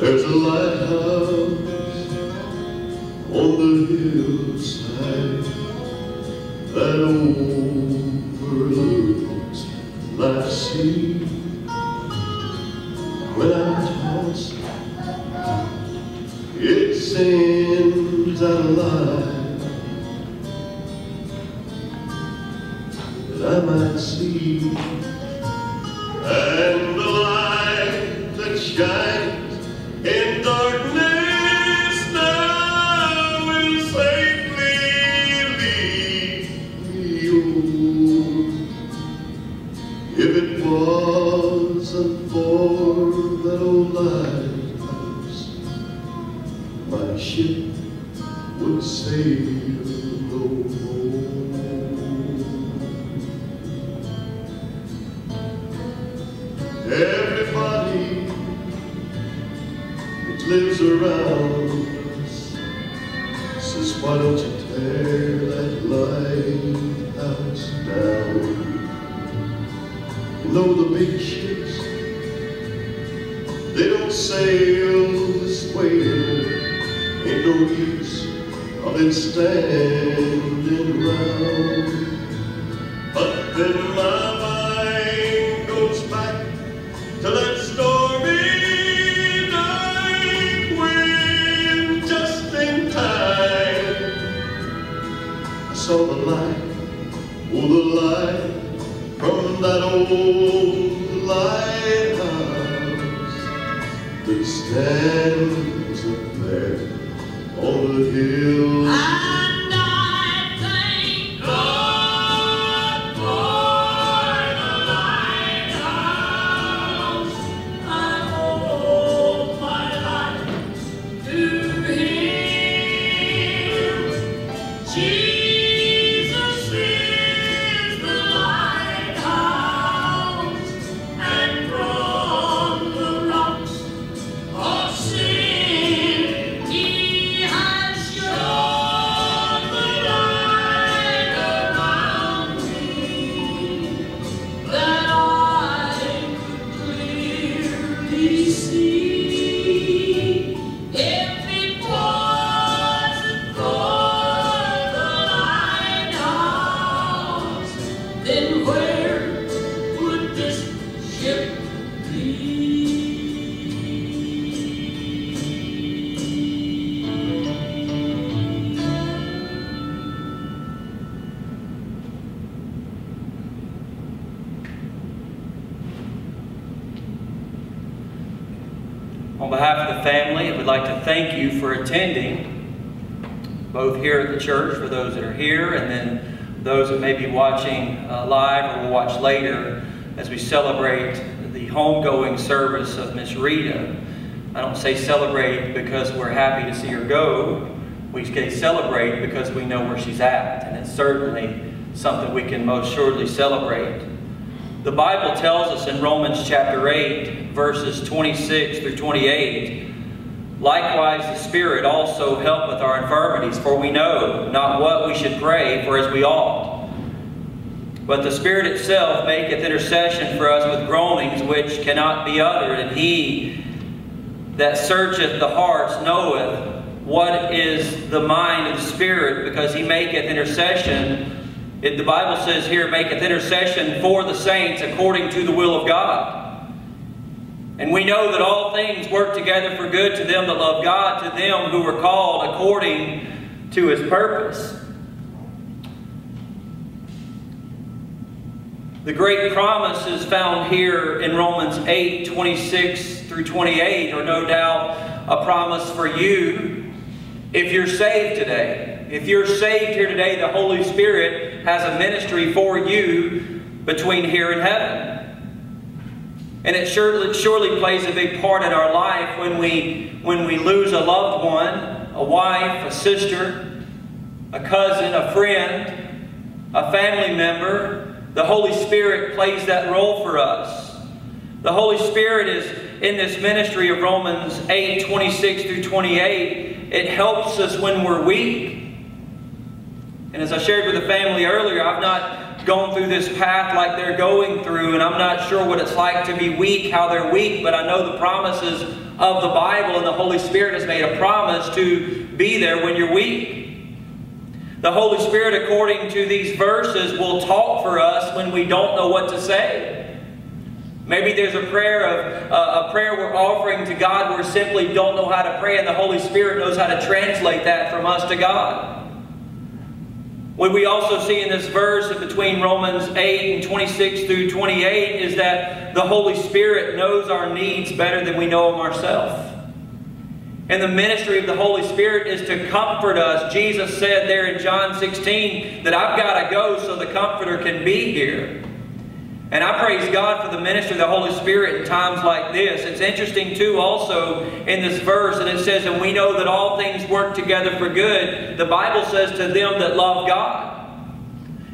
There's a lighthouse lives around us says, why don't you tear that lighthouse down? You know the big ships, they don't sail this way. Ain't no use of it standing round. Here at the church for those that are here, and then those that may be watching uh, live or will watch later as we celebrate the homegoing service of Miss Rita. I don't say celebrate because we're happy to see her go. We say celebrate because we know where she's at, and it's certainly something we can most surely celebrate. The Bible tells us in Romans chapter 8, verses 26 through 28, Likewise the Spirit also helpeth our infirmities, for we know not what we should pray for as we ought. But the Spirit itself maketh intercession for us with groanings which cannot be uttered, and He that searcheth the hearts knoweth what is the mind of the Spirit, because He maketh intercession it, the Bible says here, maketh intercession for the saints according to the will of God. And we know that all things work together for good to them that love God, to them who are called according to His purpose. The great promises found here in Romans 8, 26 through 28 are no doubt a promise for you if you're saved today. If you're saved here today, the Holy Spirit has a ministry for you between here and heaven. And it surely, surely plays a big part in our life when we, when we lose a loved one, a wife, a sister, a cousin, a friend, a family member. The Holy Spirit plays that role for us. The Holy Spirit is in this ministry of Romans 8 26 through 28. It helps us when we're weak. And as I shared with the family earlier, I've not gone through this path like they're going through, and I'm not sure what it's like to be weak, how they're weak, but I know the promises of the Bible, and the Holy Spirit has made a promise to be there when you're weak. The Holy Spirit, according to these verses, will talk for us when we don't know what to say. Maybe there's a prayer of uh, a prayer we're offering to God where we simply don't know how to pray, and the Holy Spirit knows how to translate that from us to God. What we also see in this verse between Romans 8 and 26 through 28 is that the Holy Spirit knows our needs better than we know them ourselves. And the ministry of the Holy Spirit is to comfort us. Jesus said there in John 16 that I've got to go so the Comforter can be here. And I praise God for the ministry of the Holy Spirit in times like this. It's interesting, too, also in this verse, and it says, And we know that all things work together for good. The Bible says to them that love God.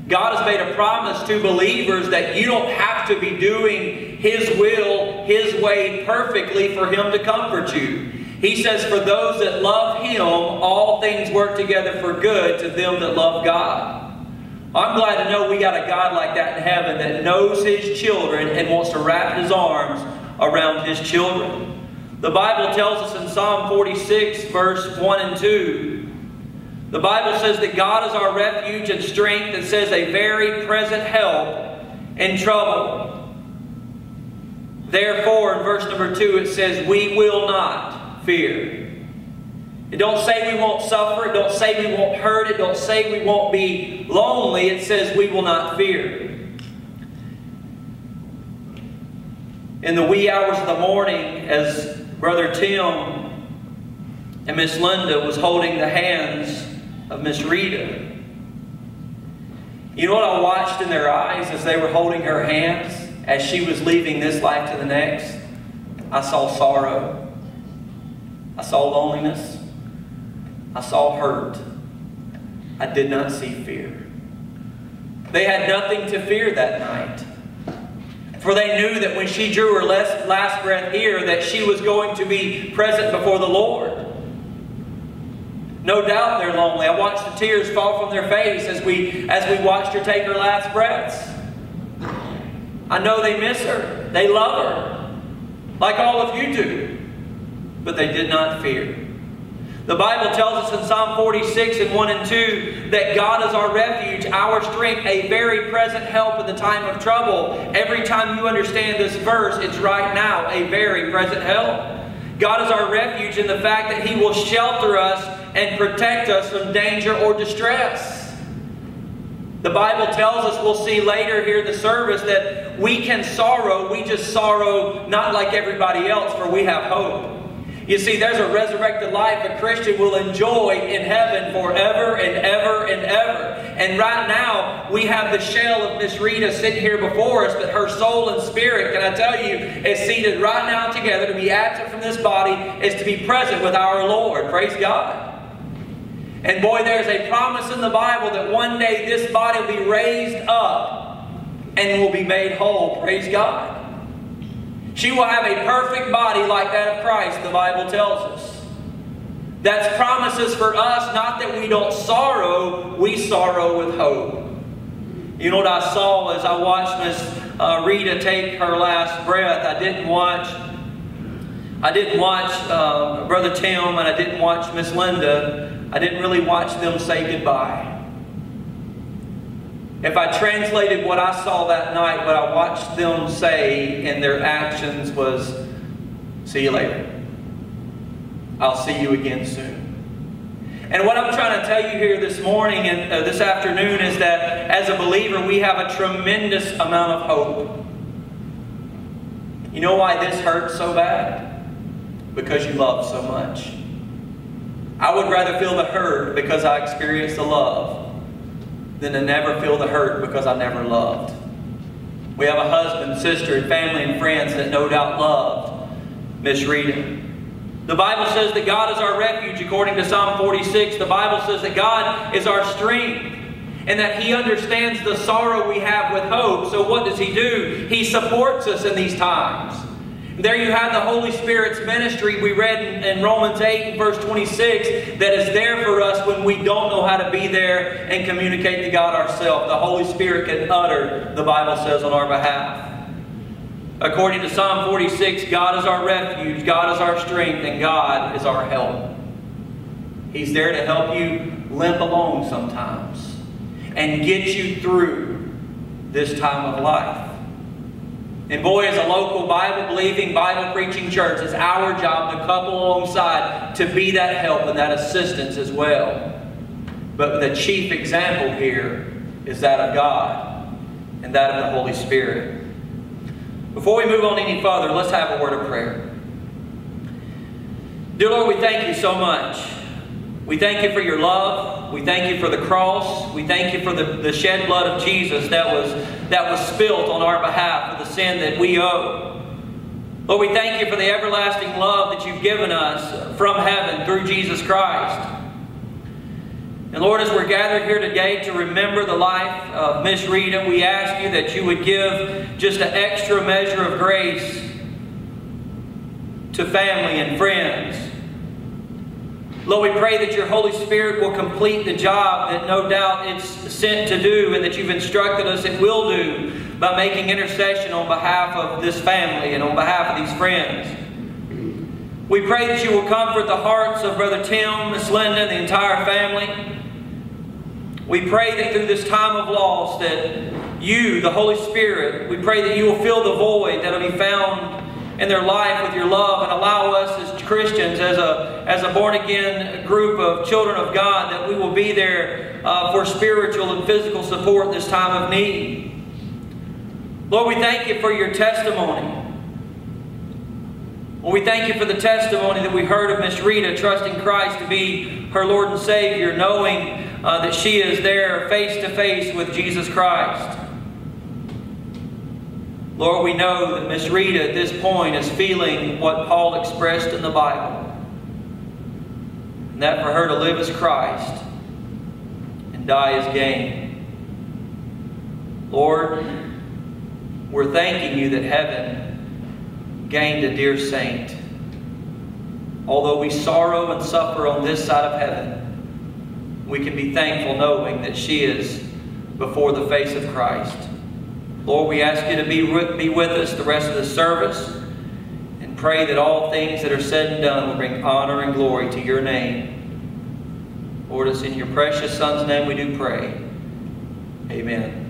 God has made a promise to believers that you don't have to be doing His will, His way perfectly for Him to comfort you. He says, For those that love Him, all things work together for good to them that love God. I'm glad to know we got a God like that in heaven that knows His children and wants to wrap His arms around His children. The Bible tells us in Psalm 46, verse 1 and 2, the Bible says that God is our refuge and strength. and says a very present help in trouble. Therefore, in verse number 2, it says, We will not fear. It don't say we won't suffer. It don't say we won't hurt. It don't say we won't be lonely. It says we will not fear. In the wee hours of the morning, as Brother Tim and Miss Linda was holding the hands of Miss Rita, you know what I watched in their eyes as they were holding her hands as she was leaving this life to the next? I saw sorrow. I saw loneliness. I saw hurt. I did not see fear. They had nothing to fear that night. For they knew that when she drew her last breath here, that she was going to be present before the Lord. No doubt they're lonely. I watched the tears fall from their face as we, as we watched her take her last breaths. I know they miss her. They love her. Like all of you do. But they did not fear. The Bible tells us in Psalm 46 and 1 and 2 that God is our refuge, our strength, a very present help in the time of trouble. Every time you understand this verse, it's right now a very present help. God is our refuge in the fact that He will shelter us and protect us from danger or distress. The Bible tells us, we'll see later here in the service, that we can sorrow. We just sorrow not like everybody else, for we have hope. You see, there's a resurrected life a Christian will enjoy in heaven forever and ever and ever. And right now, we have the shell of Miss Rita sitting here before us, but her soul and spirit, can I tell you, is seated right now together. To be absent from this body is to be present with our Lord. Praise God. And boy, there's a promise in the Bible that one day this body will be raised up and will be made whole. Praise God. She will have a perfect body like that of Christ, the Bible tells us. That's promises for us, not that we don't sorrow, we sorrow with hope. You know what I saw as I watched Miss uh, Rita take her last breath? I didn't watch. I didn't watch uh, Brother Tim and I didn't watch Miss Linda. I didn't really watch them say goodbye. If I translated what I saw that night, what I watched them say in their actions was, see you later. I'll see you again soon. And what I'm trying to tell you here this morning and uh, this afternoon is that as a believer, we have a tremendous amount of hope. You know why this hurts so bad? Because you love so much. I would rather feel the hurt because I experienced the love than to never feel the hurt because I never loved. We have a husband, sister, and family and friends that no doubt loved Miss Rita. The Bible says that God is our refuge according to Psalm 46. The Bible says that God is our strength. and that He understands the sorrow we have with hope. So, what does He do? He supports us in these times. There you have the Holy Spirit's ministry we read in, Romans 8 and verse 26 that is there for us when we don't know how to be there and communicate to God ourselves. The Holy Spirit can utter, the Bible says, on our behalf. According to Psalm 46, God is our refuge, God is our strength, and God is our help. He's there to help you limp along sometimes and get you through this time of life. And boy, as a local Bible believing, Bible preaching church, it's our job to couple alongside to be that help and that assistance as well. But the chief example here is that of God and that of the Holy Spirit. Before we move on any further, let's have a word of prayer. Dear Lord, we thank you so much. We thank you for your love. We thank you for the cross. We thank you for the, the shed blood of Jesus that was, that was spilt on our behalf for the sin that we owe. Lord, we thank you for the everlasting love that you've given us from heaven through Jesus Christ. And Lord, as we're gathered here today to remember the life of Miss Rita, we ask you that you would give just an extra measure of grace to family and friends. Lord, we pray that your Holy Spirit will complete the job that no doubt it's sent to do and that you've instructed us it will do by making intercession on behalf of this family and on behalf of these friends. We pray that you will comfort the hearts of Brother Tim, Miss Linda, and the entire family. We pray that through this time of loss that you, the Holy Spirit, we pray that you will fill the void that will be found in their life with your love and allow us as Christians, as a, as a born again group of children of God, that we will be there uh, for spiritual and physical support this time of need. Lord, we thank you for your testimony. Well, we thank you for the testimony that we heard of Miss Rita trusting Christ to be her Lord and Savior, knowing uh, that she is there face to face with Jesus Christ. Lord, we know that Miss Rita at this point is feeling what Paul expressed in the Bible. And that for her to live as Christ and die as gain. Lord, we're thanking you that heaven gained a dear saint. Although we sorrow and suffer on this side of heaven, we can be thankful knowing that she is before the face of Christ. Lord, we ask you to be, be with us the rest of the service and pray that all things that are said and done will bring honor and glory to your name. Lord, it's in your precious Son's name we do pray. Amen.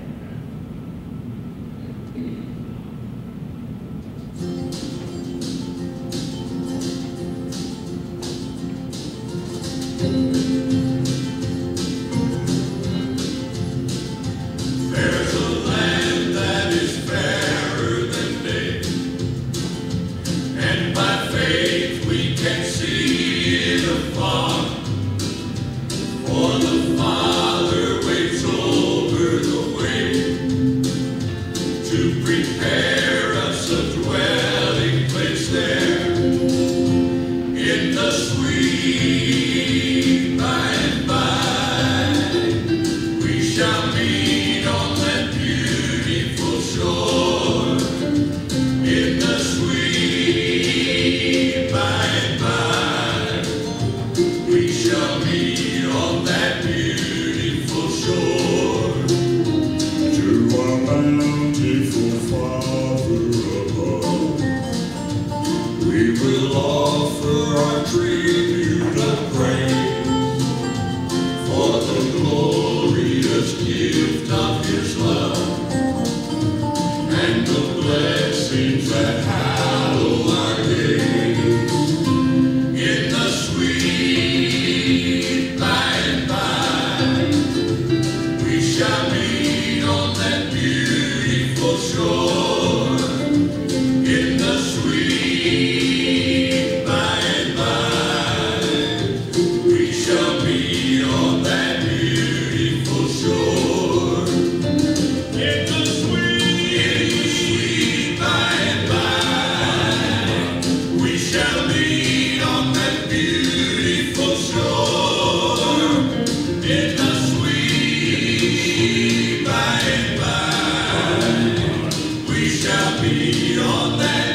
Shall meet on that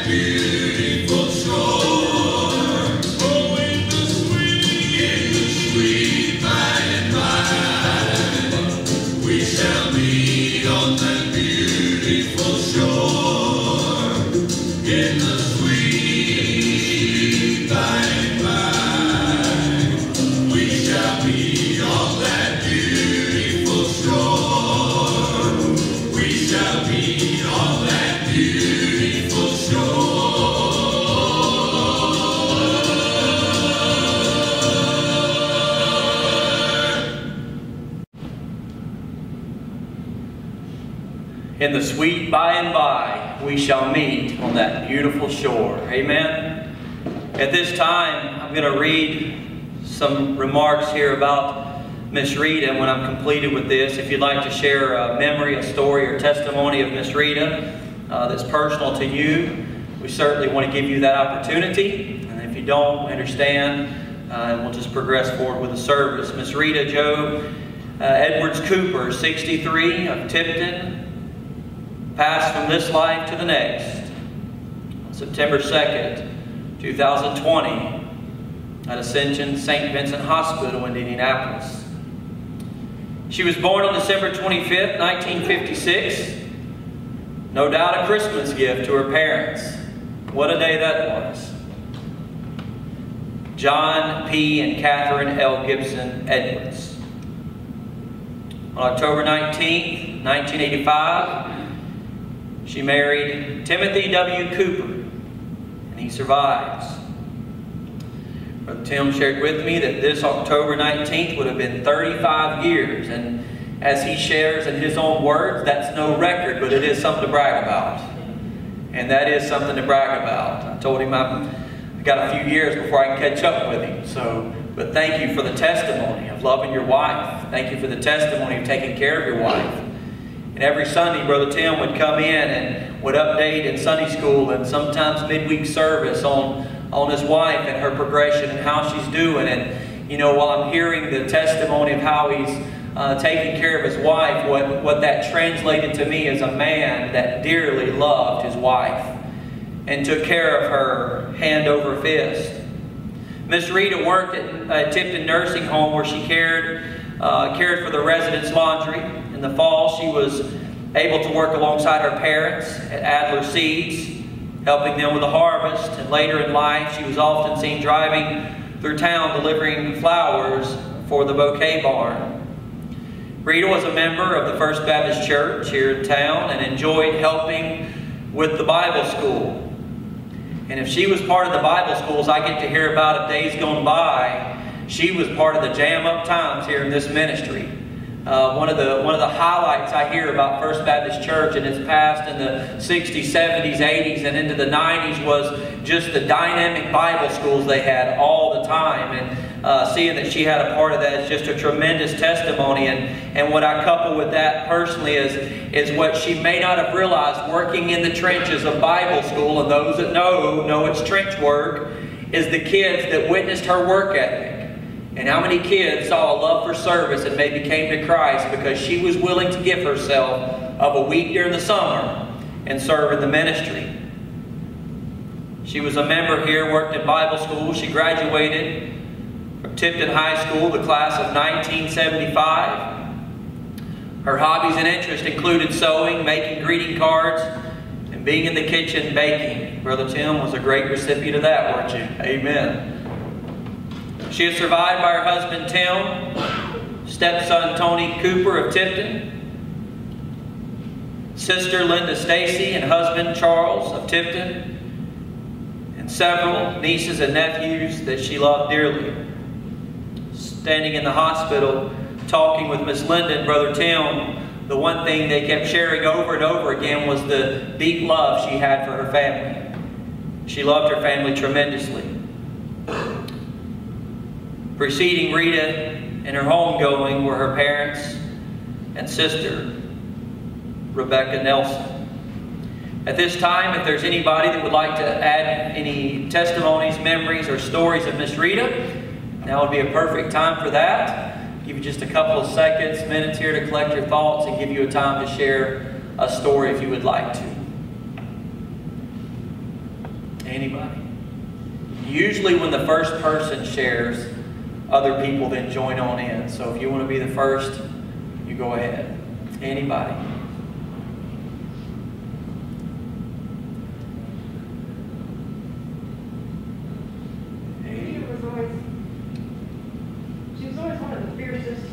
In the sweet by and by, we shall meet on that beautiful shore. Amen. At this time, I'm going to read some remarks here about Miss Rita. When I'm completed with this, if you'd like to share a memory, a story, or testimony of Miss Rita uh, that's personal to you, we certainly want to give you that opportunity. And if you don't, understand, uh, and we'll just progress forward with the service. Miss Rita Jo uh, Edwards Cooper, 63, of Tipton, passed from this life to the next. On September 2nd, 2020, at Ascension St. Vincent Hospital in Indianapolis. She was born on December 25th, 1956. No doubt a Christmas gift to her parents. What a day that was. John P. and Catherine L. Gibson Edwards. On October 19th, 1985, she married Timothy W. Cooper, and he survives. Brother Tim shared with me that this October 19th would have been 35 years, and as he shares in his own words, that's no record, but it is something to brag about. And that is something to brag about. I told him I've got a few years before I can catch up with him. So, but thank you for the testimony of loving your wife. Thank you for the testimony of taking care of your wife. And every Sunday, Brother Tim would come in and would update in Sunday school and sometimes midweek service on, on his wife and her progression and how she's doing. And, you know, while I'm hearing the testimony of how he's uh, taking care of his wife, what, what that translated to me is a man that dearly loved his wife and took care of her hand over fist. Miss Rita worked at uh, Tipton Nursing Home where she cared, uh, cared for the residents' laundry. In the fall, she was able to work alongside her parents at Adler Seeds, helping them with the harvest. And later in life, she was often seen driving through town delivering flowers for the bouquet barn. Rita was a member of the First Baptist Church here in town and enjoyed helping with the Bible school. And if she was part of the Bible schools I get to hear about of days gone by, she was part of the jam-up times here in this ministry. Uh, one of the one of the highlights I hear about First Baptist Church in its past in the 60s, 70s, 80s, and into the 90s was just the dynamic Bible schools they had all the time. And uh, seeing that she had a part of that is just a tremendous testimony. And, and what I couple with that personally is, is what she may not have realized working in the trenches of Bible school, and those that know, know it's trench work, is the kids that witnessed her work ethic. And how many kids saw a love for service and maybe came to Christ because she was willing to give herself of a week during the summer and serve in the ministry. She was a member here, worked in Bible school. She graduated from Tipton High School, the class of 1975. Her hobbies and interests included sewing, making greeting cards, and being in the kitchen baking. Brother Tim was a great recipient of that, weren't you? Amen. She is survived by her husband Tim, stepson Tony Cooper of Tipton, sister Linda Stacy and husband Charles of Tipton, and several nieces and nephews that she loved dearly. Standing in the hospital, talking with Miss Linda and Brother Tim, the one thing they kept sharing over and over again was the deep love she had for her family. She loved her family tremendously. Preceding Rita in her homegoing were her parents and sister, Rebecca Nelson. At this time, if there's anybody that would like to add any testimonies, memories, or stories of Miss Rita, now would be a perfect time for that. Give you just a couple of seconds, minutes here to collect your thoughts and give you a time to share a story if you would like to. Anybody? Usually when the first person shares, other people then join on in. So if you want to be the first, you go ahead. Anybody? She was always, she was always one of the fiercest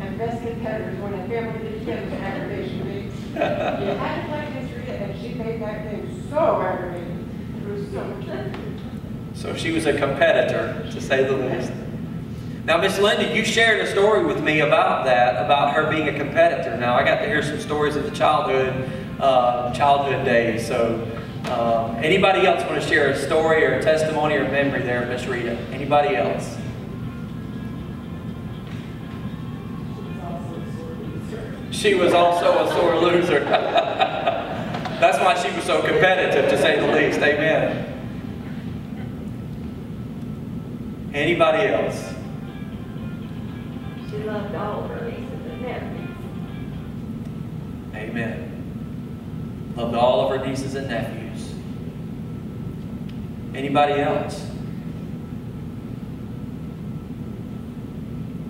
and best competitors when a family did get into aggravation meetings. You had to play against her, and she made that game so aggravating. It was so. So she was a competitor, to say the least. Now, Miss Linda, you shared a story with me about that, about her being a competitor. Now, I got to hear some stories of the childhood, uh, childhood days. So, um, anybody else want to share a story or a testimony or memory there, Miss Rita? Anybody else? She was also a sore loser. That's why she was so competitive, to say the least. Amen. Anybody else? She loved all of her nieces and nephews. Amen. Loved all of her nieces and nephews. Anybody else?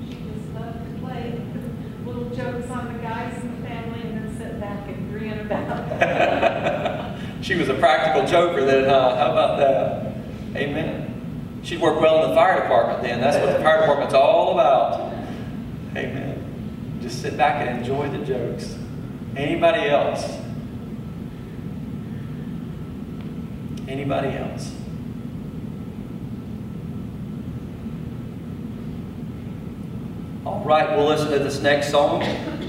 She just loved to play little jokes on the guys in the family and then sit back and grin about it. she was a practical joker then, huh? How about that? Amen. She'd work well in the fire department then. That's what the fire department's all about. Amen. Just sit back and enjoy the jokes. Anybody else? Anybody else? All right, we'll listen to this next song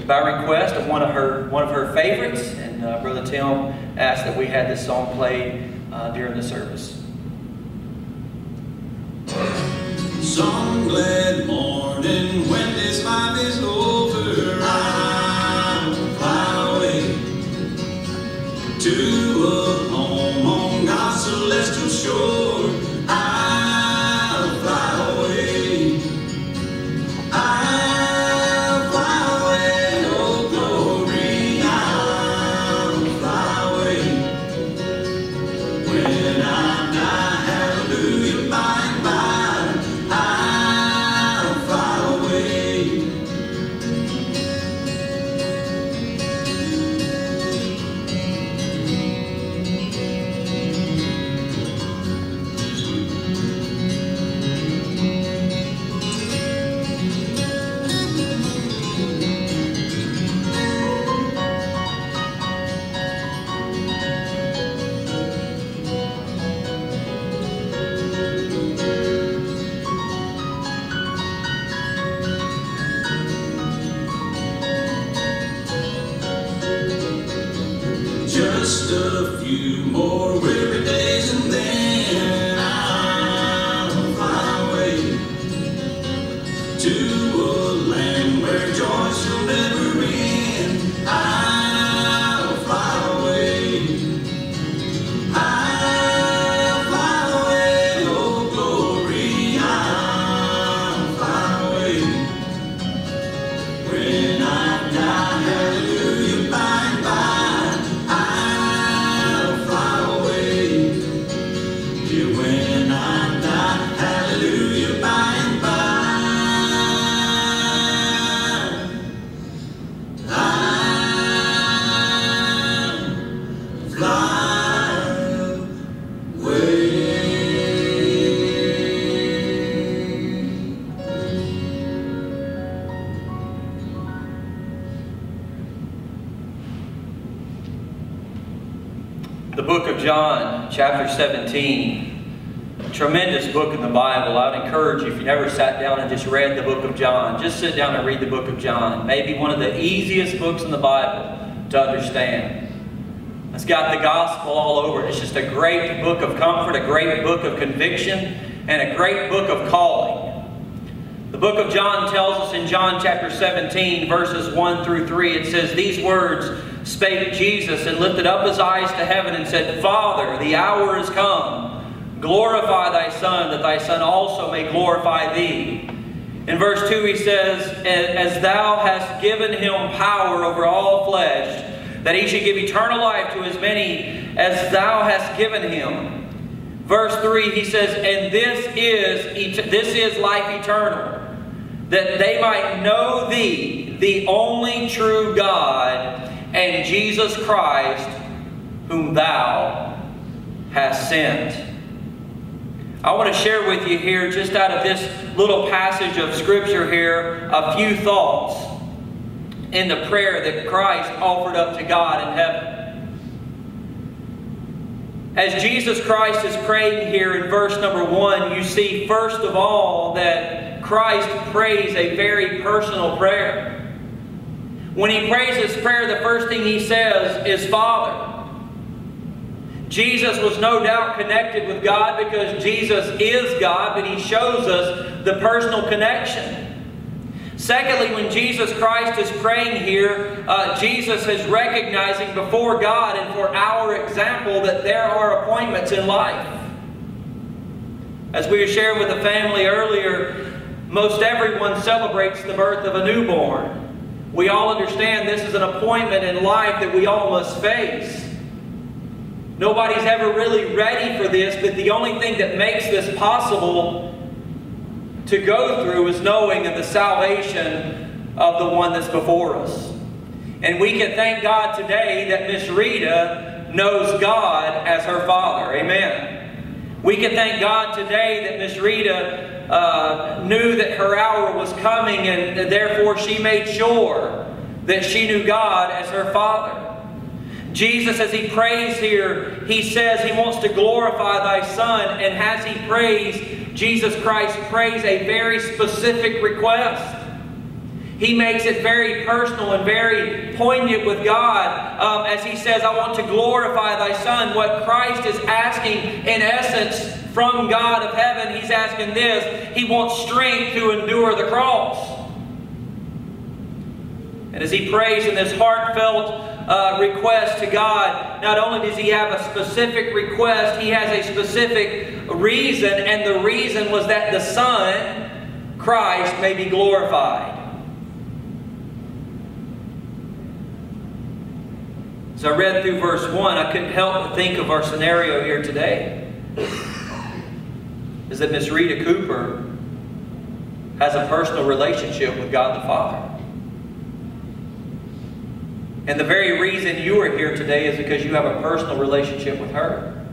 by request of one of her one of her favorites, and uh, Brother Tim asked that we had this song played uh, during the service. Some glad morning when this life is over, Just a few more weary days and then book in the Bible. I would encourage you, if you never sat down and just read the book of John, just sit down and read the book of John. Maybe one of the easiest books in the Bible to understand. It's got the gospel all over it. It's just a great book of comfort, a great book of conviction, and a great book of calling. The book of John tells us in John chapter 17, verses 1 through 3, it says, These words spake Jesus and lifted up his eyes to heaven and said, Father, the hour is come. Glorify thy Son, that thy Son also may glorify thee. In verse 2 he says, As thou hast given him power over all flesh, that he should give eternal life to as many as thou hast given him. Verse 3, he says, And this is, this is life eternal, that they might know thee, the only true God, and Jesus Christ, whom thou hast sent. I want to share with you here, just out of this little passage of Scripture here, a few thoughts in the prayer that Christ offered up to God in heaven. As Jesus Christ is praying here in verse number one, you see first of all that Christ prays a very personal prayer. When he prays this prayer, the first thing he says is Father. Jesus was no doubt connected with God because Jesus is God, but he shows us the personal connection. Secondly, when Jesus Christ is praying here, uh, Jesus is recognizing before God and for our example that there are appointments in life. As we were sharing with the family earlier, most everyone celebrates the birth of a newborn. We all understand this is an appointment in life that we all must face. Nobody's ever really ready for this, but the only thing that makes this possible to go through is knowing of the salvation of the one that's before us. And we can thank God today that Miss Rita knows God as her father. Amen. We can thank God today that Miss Rita uh, knew that her hour was coming and therefore she made sure that she knew God as her father. Jesus, as he prays here, he says he wants to glorify thy Son, and as he prays, Jesus Christ prays a very specific request. He makes it very personal and very poignant with God um, as he says, I want to glorify thy Son. What Christ is asking, in essence, from God of heaven, he's asking this. He wants strength to endure the cross. And as he prays in this heartfelt uh, request to God, not only does he have a specific request, he has a specific reason, and the reason was that the Son, Christ, may be glorified. As I read through verse 1, I couldn't help but think of our scenario here today. Is that Miss Rita Cooper has a personal relationship with God the Father. And the very reason you are here today is because you have a personal relationship with her.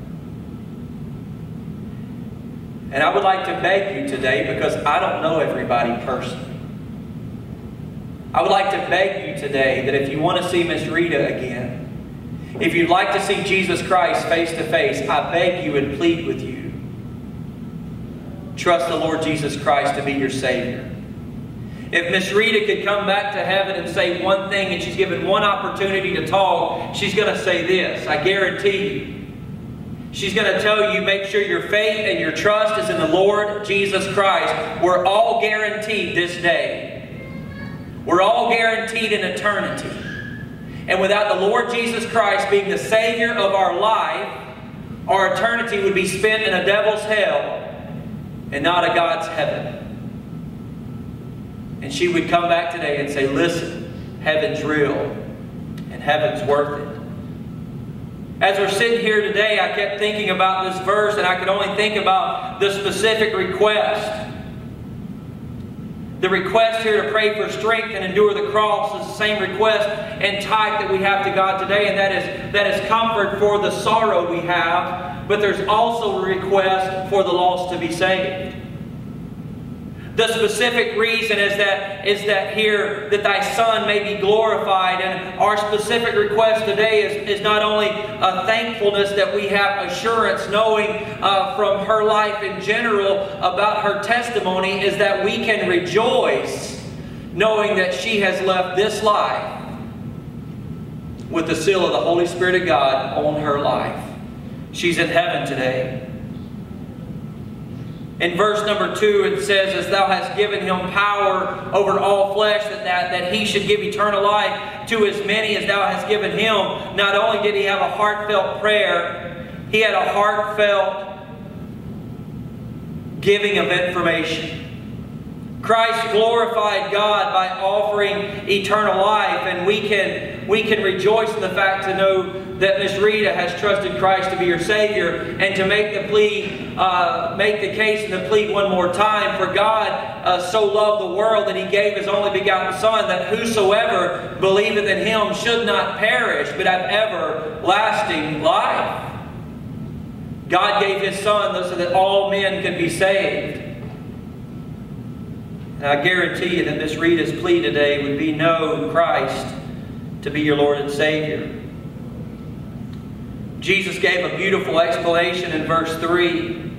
And I would like to beg you today, because I don't know everybody personally. I would like to beg you today that if you want to see Miss Rita again, if you'd like to see Jesus Christ face to face, I beg you and plead with you. Trust the Lord Jesus Christ to be your Savior. If Miss Rita could come back to heaven and say one thing and she's given one opportunity to talk, she's going to say this. I guarantee you. She's going to tell you, make sure your faith and your trust is in the Lord Jesus Christ. We're all guaranteed this day. We're all guaranteed in eternity. And without the Lord Jesus Christ being the Savior of our life, our eternity would be spent in a devil's hell and not a God's heaven. And she would come back today and say, listen, heaven's real and heaven's worth it. As we're sitting here today, I kept thinking about this verse and I could only think about the specific request. The request here to pray for strength and endure the cross is the same request and type that we have to God today, and that is, that is comfort for the sorrow we have, but there's also a request for the lost to be saved. The specific reason is that, is that here that thy Son may be glorified. And our specific request today is, is not only a thankfulness that we have assurance knowing uh, from her life in general about her testimony, is that we can rejoice knowing that she has left this life with the seal of the Holy Spirit of God on her life. She's in heaven today. In verse number 2, it says, As thou hast given him power over all flesh, that, that, that he should give eternal life to as many as thou hast given him. Not only did he have a heartfelt prayer, he had a heartfelt giving of information. Christ glorified God by offering eternal life, and we can we can rejoice in the fact to know that Miss Rita has trusted Christ to be her Savior and to make the plea, uh, make the case and the plea one more time. For God uh, so loved the world that He gave His only begotten Son, that whosoever believeth in Him should not perish, but have everlasting life. God gave His Son so that all men could be saved. And I guarantee you that Miss Rita's plea today would be know Christ to be your Lord and Savior. Jesus gave a beautiful explanation in verse 3.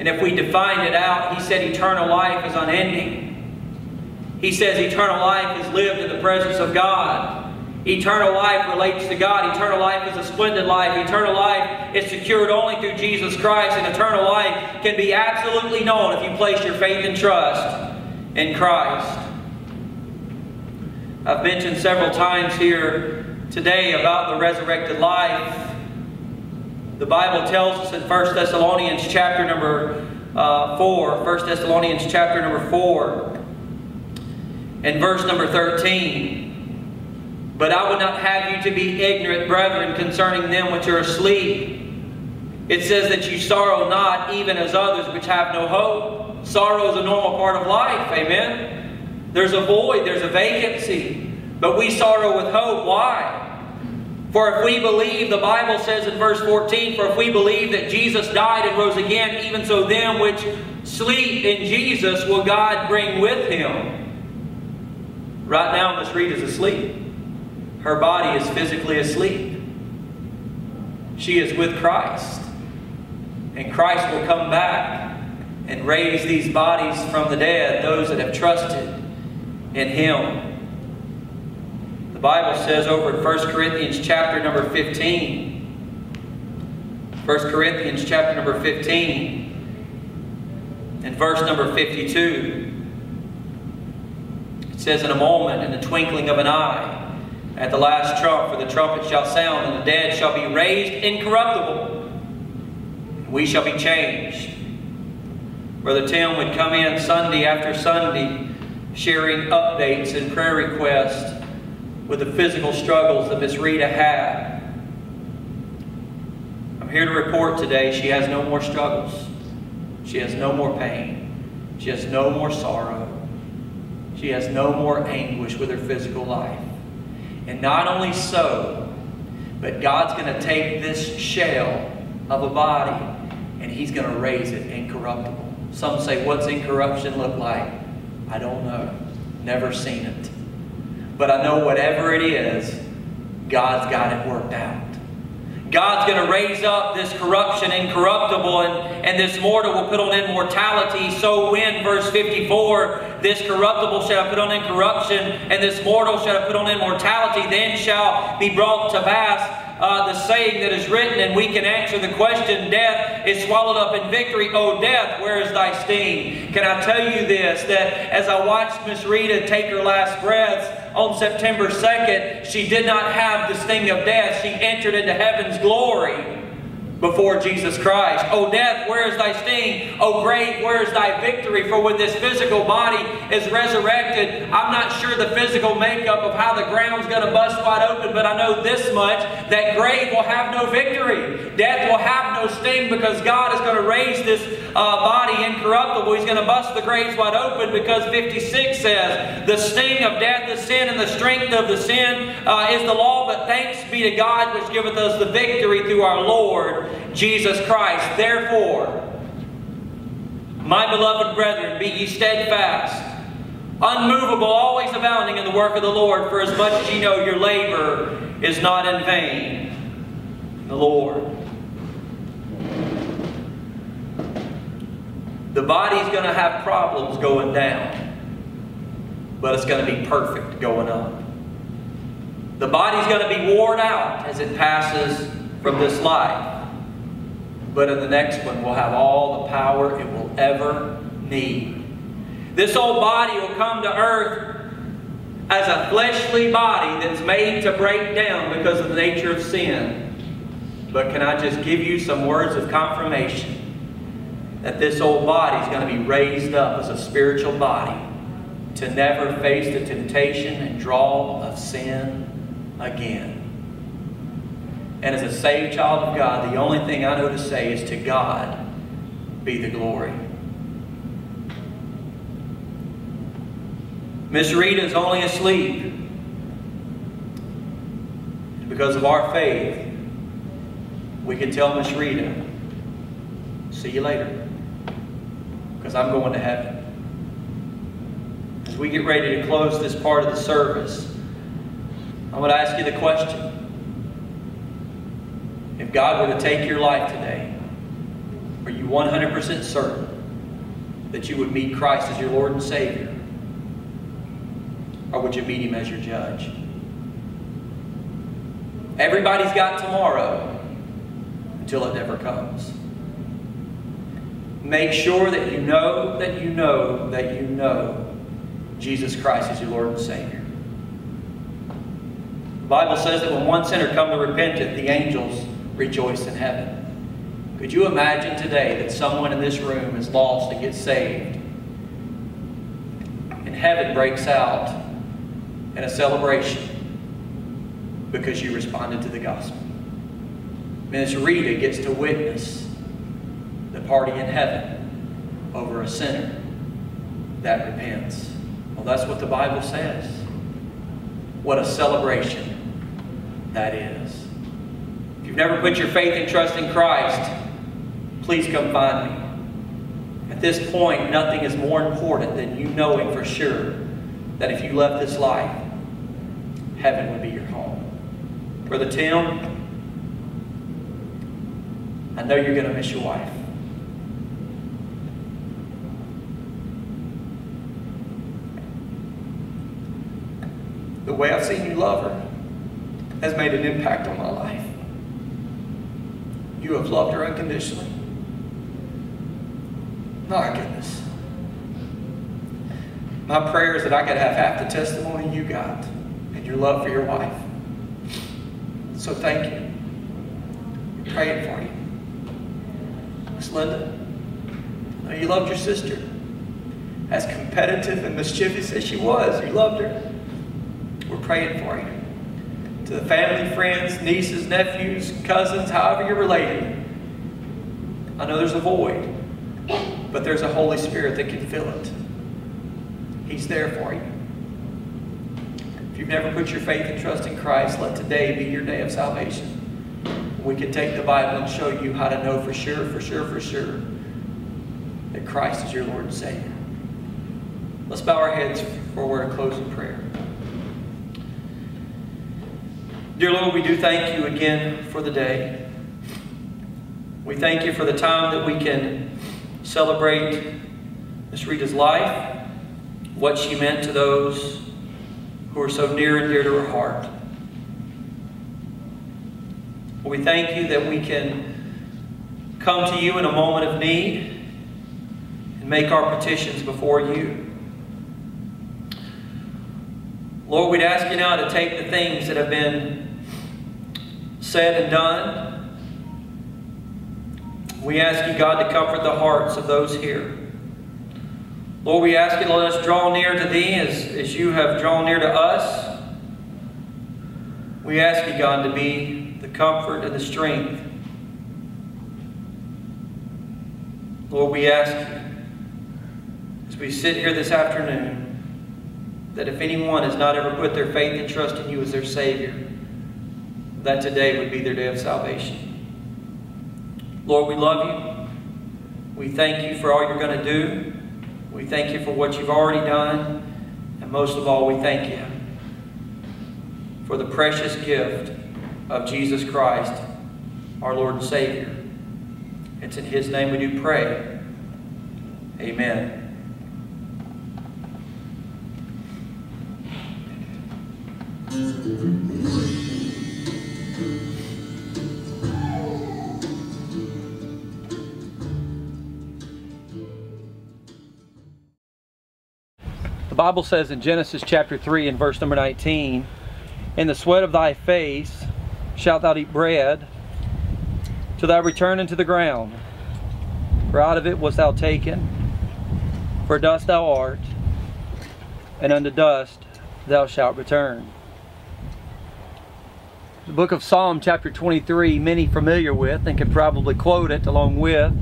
And if we define it out, he said eternal life is unending. He says eternal life is lived in the presence of God. Eternal life relates to God. Eternal life is a splendid life. Eternal life is secured only through Jesus Christ. And eternal life can be absolutely known if you place your faith and trust in Christ. I've mentioned several times here today about the resurrected life. The Bible tells us in 1 Thessalonians chapter number uh, 4, 1 Thessalonians chapter number 4, and verse number 13. But I would not have you to be ignorant, brethren, concerning them which are asleep. It says that you sorrow not, even as others which have no hope. Sorrow is a normal part of life, amen? There's a void, there's a vacancy. But we sorrow with hope. Why? For if we believe, the Bible says in verse 14, For if we believe that Jesus died and rose again, even so them which sleep in Jesus will God bring with him. Right now, Miss Rita is asleep. Her body is physically asleep. She is with Christ. And Christ will come back and raise these bodies from the dead, those that have trusted in Him. The Bible says over in 1 Corinthians chapter number 15, 1 Corinthians chapter number 15, and verse number 52, it says, In a moment, in the twinkling of an eye, at the last trump, for the trumpet shall sound, and the dead shall be raised incorruptible. And we shall be changed. Brother Tim would come in Sunday after Sunday sharing updates and prayer requests with the physical struggles that Miss Rita had. I'm here to report today she has no more struggles. She has no more pain. She has no more sorrow. She has no more anguish with her physical life. And not only so, but God's going to take this shell of a body and He's going to raise it incorruptible. Some say, what's incorruption look like? I don't know. Never seen it. But I know whatever it is, God's got it worked out. God's going to raise up this corruption incorruptible and, and this mortal will put on immortality. So when, verse 54, this corruptible shall put on incorruption and this mortal shall put on immortality, then shall be brought to pass uh, the saying that is written, and we can answer the question, Death is swallowed up in victory. O death, where is thy sting? Can I tell you this, that as I watched Miss Rita take her last breaths, on September 2nd, she did not have the sting of death. She entered into heaven's glory before Jesus Christ. O death, where is thy sting? O grave, where is thy victory? For when this physical body is resurrected, I'm not sure the physical makeup of how the ground's going to bust wide open, but I know this much, that grave will have no victory. Death will have no sting because God is going to raise this uh, body incorruptible. He's going to bust the graves wide open because 56 says, The sting of death is sin and the strength of the sin uh, is the law, but thanks be to God which giveth us the victory through our Lord Jesus Christ. Therefore, my beloved brethren, be ye steadfast, unmovable, always abounding in the work of the Lord, for as much as ye know your labor is not in vain. The Lord. The body's going to have problems going down, but it's going to be perfect going up. The body's going to be worn out as it passes from this life, but in the next one will have all the power it will ever need. This old body will come to earth as a fleshly body that's made to break down because of the nature of sin. But can I just give you some words of confirmation? that this old body is going to be raised up as a spiritual body to never face the temptation and draw of sin again. And as a saved child of God, the only thing I know to say is to God be the glory. Miss Rita is only asleep. Because of our faith, we can tell Miss Rita, see you later. Because I'm going to heaven. As we get ready to close this part of the service, I want to ask you the question. If God were to take your life today, are you 100% certain that you would meet Christ as your Lord and Savior? Or would you meet Him as your judge? Everybody's got tomorrow until it never comes. Make sure that you know, that you know, that you know Jesus Christ is your Lord and Savior. The Bible says that when one sinner come to repentance, the angels rejoice in heaven. Could you imagine today that someone in this room is lost and gets saved? And heaven breaks out in a celebration because you responded to the gospel. Miss Rita gets to witness the party in heaven over a sinner that repents. Well, that's what the Bible says. What a celebration that is. You've never put your faith and trust in Christ, please come find me. At this point, nothing is more important than you knowing for sure that if you left this life, heaven would be your home. Brother Tim, I know you're going to miss your wife. The way I've seen you love her has made an impact on my life. You have loved her unconditionally. My goodness. My prayer is that I could have half the testimony you got and your love for your wife. So thank you. We're praying for you. Miss Linda, you loved your sister. As competitive and mischievous as she was, you loved her. We're praying for you. The family, friends, nieces, nephews, cousins, however you're related, I know there's a void, but there's a Holy Spirit that can fill it. He's there for you. If you've never put your faith and trust in Christ, let today be your day of salvation. We can take the Bible and show you how to know for sure, for sure, for sure that Christ is your Lord and Savior. Let's bow our heads for a word of closing prayer. Dear Lord, we do thank you again for the day. We thank you for the time that we can celebrate Miss Rita's life, what she meant to those who are so near and dear to her heart. We thank you that we can come to you in a moment of need and make our petitions before you. Lord, we'd ask you now to take the things that have been said and done. We ask you, God, to comfort the hearts of those here. Lord, we ask you to let us draw near to thee as, as you have drawn near to us. We ask you, God, to be the comfort and the strength. Lord, we ask you, as we sit here this afternoon, that if anyone has not ever put their faith and trust in you as their Savior, that today would be their day of salvation. Lord, we love you. We thank you for all you're going to do. We thank you for what you've already done. And most of all, we thank you for the precious gift of Jesus Christ, our Lord and Savior. It's in His name we do pray. Amen. The Bible says in Genesis chapter 3 and verse number 19, In the sweat of thy face shalt thou eat bread, till thou return into the ground. For out of it wast thou taken, for dust thou art, and unto dust thou shalt return. the book of Psalm, chapter 23, many familiar with and could probably quote it along with.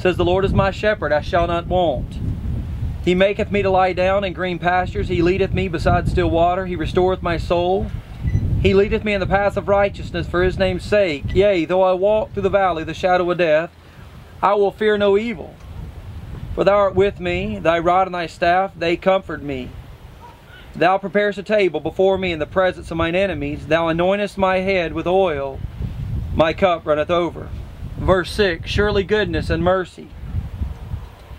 Says, The Lord is my shepherd, I shall not want. He maketh me to lie down in green pastures. He leadeth me beside still water. He restoreth my soul. He leadeth me in the path of righteousness for his name's sake. Yea, though I walk through the valley of the shadow of death, I will fear no evil. For thou art with me, thy rod and thy staff, they comfort me. Thou preparest a table before me in the presence of mine enemies. Thou anointest my head with oil. My cup runneth over. Verse 6 Surely goodness and mercy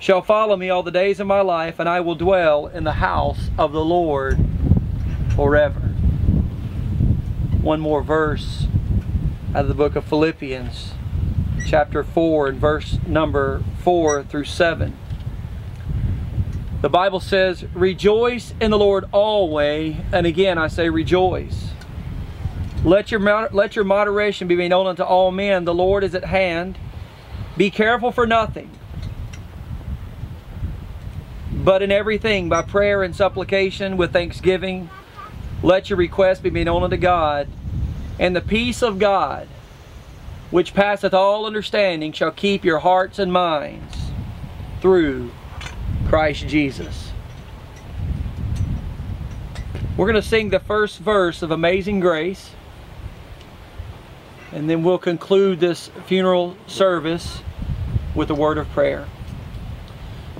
shall follow me all the days of my life, and I will dwell in the house of the Lord forever. One more verse out of the book of Philippians, chapter 4, and verse number 4 through 7. The Bible says, Rejoice in the Lord always, and again I say rejoice. Let your, let your moderation be made known unto all men. The Lord is at hand. Be careful for nothing but in everything, by prayer and supplication with thanksgiving, let your requests be made known unto God. And the peace of God, which passeth all understanding, shall keep your hearts and minds through Christ Jesus. We're going to sing the first verse of Amazing Grace. And then we'll conclude this funeral service with a word of prayer.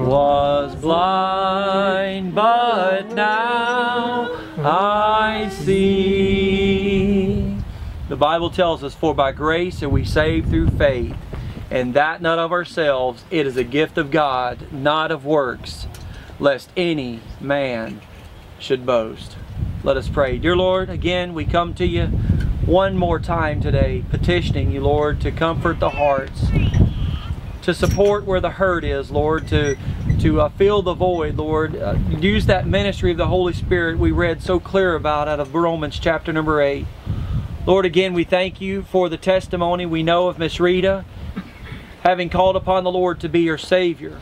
Was blind, but now I see. The Bible tells us, For by grace are we saved through faith, and that not of ourselves, it is a gift of God, not of works, lest any man should boast. Let us pray. Dear Lord, again we come to you one more time today, petitioning you, Lord, to comfort the hearts, to support where the hurt is, Lord, to to uh, fill the void, Lord. Uh, use that ministry of the Holy Spirit we read so clear about out of Romans chapter number 8. Lord, again, we thank you for the testimony we know of Miss Rita, having called upon the Lord to be your Savior.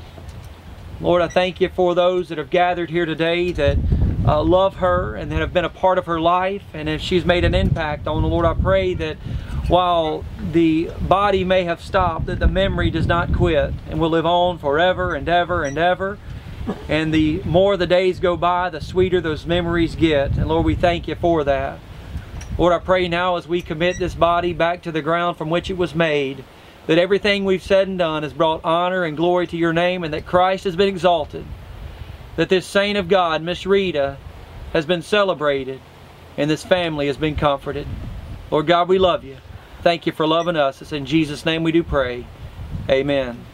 Lord, I thank you for those that have gathered here today that uh, love her and that have been a part of her life, and if she's made an impact on the Lord, I pray that while the body may have stopped, that the memory does not quit and will live on forever and ever and ever. And the more the days go by, the sweeter those memories get. And Lord, we thank you for that. Lord, I pray now as we commit this body back to the ground from which it was made, that everything we've said and done has brought honor and glory to your name and that Christ has been exalted. That this saint of God, Miss Rita, has been celebrated and this family has been comforted. Lord God, we love you. Thank you for loving us. It's in Jesus' name we do pray. Amen.